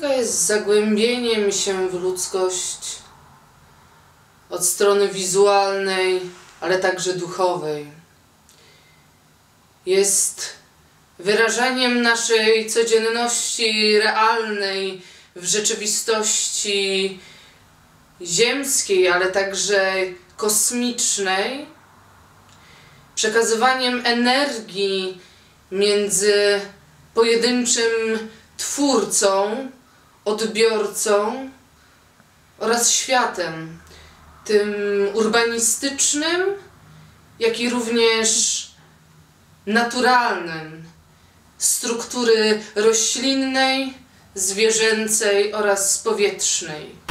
Sztuka jest zagłębieniem się w ludzkość od strony wizualnej, ale także duchowej. Jest wyrażaniem naszej codzienności realnej w rzeczywistości ziemskiej, ale także kosmicznej, przekazywaniem energii między pojedynczym twórcą, odbiorcą oraz światem, tym urbanistycznym, jak i również naturalnym, struktury roślinnej, zwierzęcej oraz powietrznej.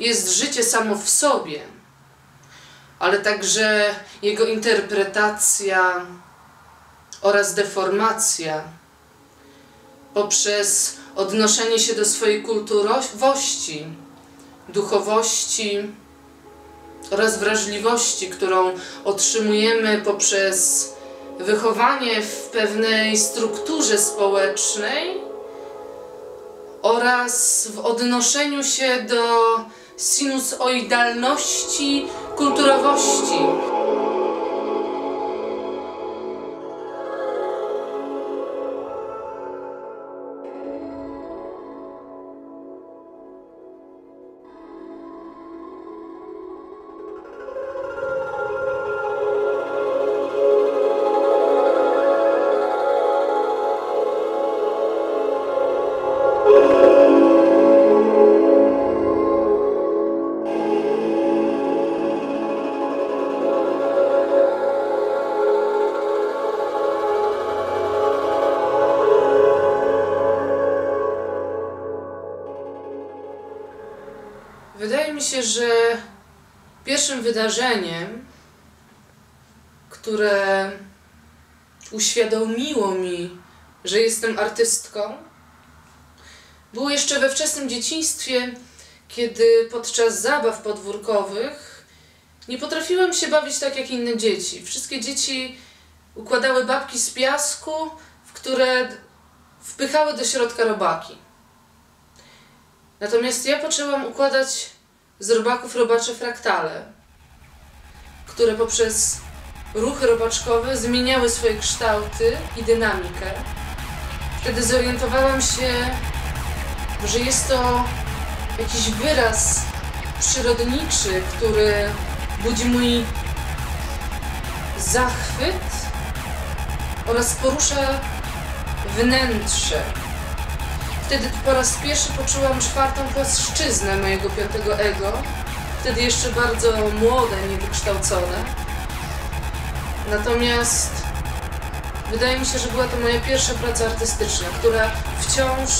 Jest życie samo w sobie, ale także jego interpretacja oraz deformacja poprzez odnoszenie się do swojej kulturowości, duchowości oraz wrażliwości, którą otrzymujemy poprzez wychowanie w pewnej strukturze społecznej oraz w odnoszeniu się do sinusoidalności kulturowości. Wydaje mi się, że pierwszym wydarzeniem, które uświadomiło mi, że jestem artystką, było jeszcze we wczesnym dzieciństwie, kiedy podczas zabaw podwórkowych nie potrafiłem się bawić tak jak inne dzieci. Wszystkie dzieci układały babki z piasku, w które wpychały do środka robaki. Natomiast ja poczęłam układać z robaków robacze fraktale, które poprzez ruchy robaczkowe zmieniały swoje kształty i dynamikę. Wtedy zorientowałam się, że jest to jakiś wyraz przyrodniczy, który budzi mój zachwyt oraz porusza wnętrze Wtedy po raz pierwszy poczułam czwartą płaszczyznę mojego piątego ego. Wtedy jeszcze bardzo młode, niewykształcone. Natomiast wydaje mi się, że była to moja pierwsza praca artystyczna, która wciąż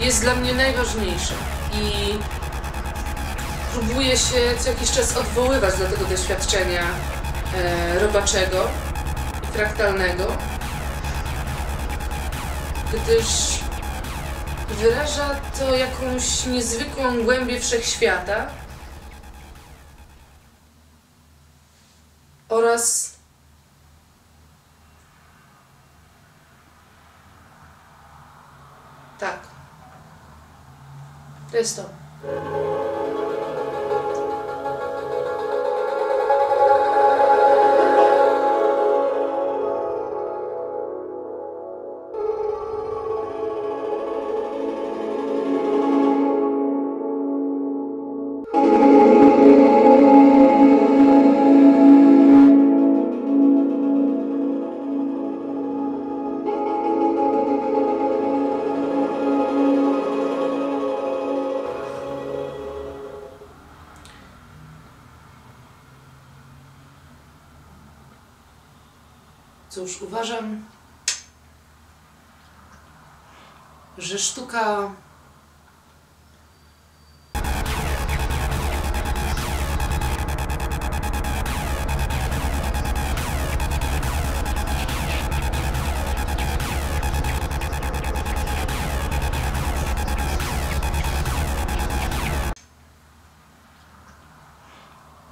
jest dla mnie najważniejsza. I próbuję się co jakiś czas odwoływać do tego doświadczenia e, robaczego i fraktalnego, gdyż wyraża to jakąś niezwykłą głębię wszechświata oraz tak. To jest to. Cóż, uważam, że sztuka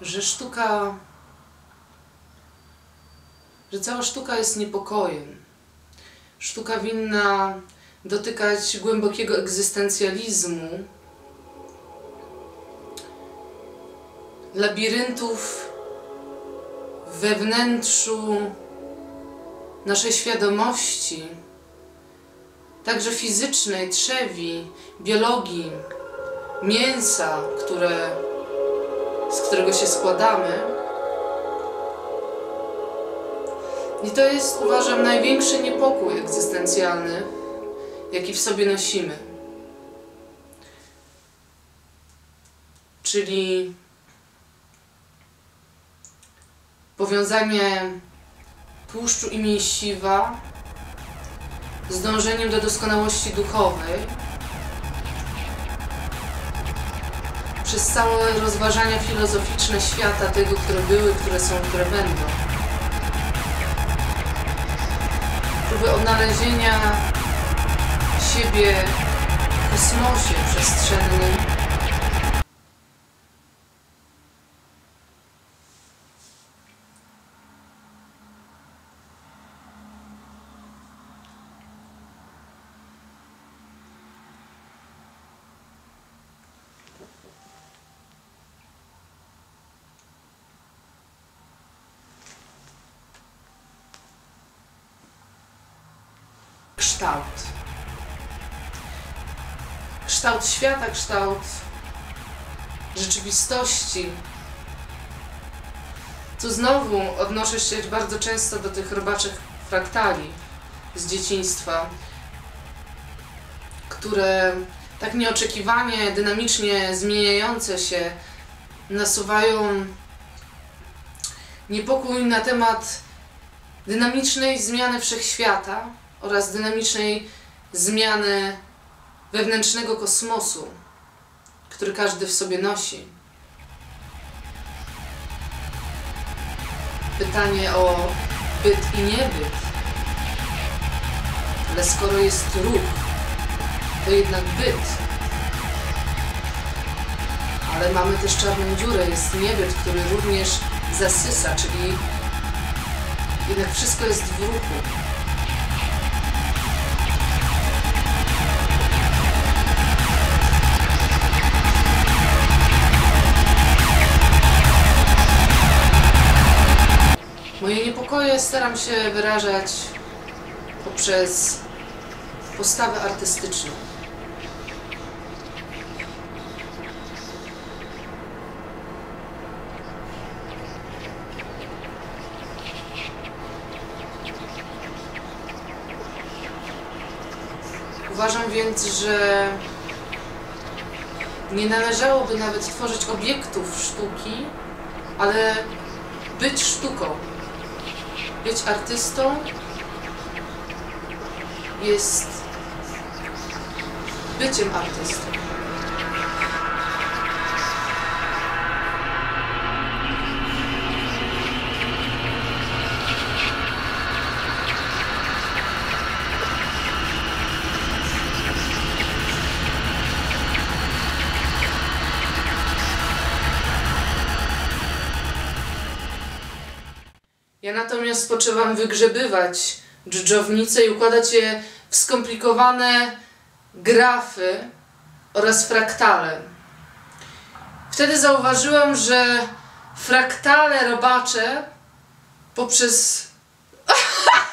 że sztuka, że cała sztuka jest niepokojem. Sztuka winna dotykać głębokiego egzystencjalizmu, labiryntów we wnętrzu naszej świadomości, także fizycznej, trzewi, biologii, mięsa, które z którego się składamy. I to jest, uważam, największy niepokój egzystencjalny, jaki w sobie nosimy. Czyli powiązanie tłuszczu i mięsiwa z dążeniem do doskonałości duchowej przez całe rozważania filozoficzne świata, tego, które były, które są, które będą. Odnalezienia siebie w kosmosie przestrzennym. Kształt. Kształt świata, kształt rzeczywistości. Tu znowu odnoszę się bardzo często do tych robaczych fraktali z dzieciństwa, które tak nieoczekiwanie, dynamicznie zmieniające się nasuwają niepokój na temat dynamicznej zmiany wszechświata oraz dynamicznej zmiany wewnętrznego kosmosu, który każdy w sobie nosi. Pytanie o byt i niebyt. Ale skoro jest ruch, to jednak byt. Ale mamy też czarną dziurę, jest niebyt, który również zasysa, czyli jednak wszystko jest w ruchu. Staram się wyrażać poprzez postawę artystyczną. Uważam więc, że nie należałoby nawet tworzyć obiektów sztuki, ale być sztuką. Być artystą jest byciem artystą. Ja natomiast spoczywam wygrzebywać dżdżownice i układać je w skomplikowane grafy oraz fraktale. Wtedy zauważyłam, że fraktale robacze poprzez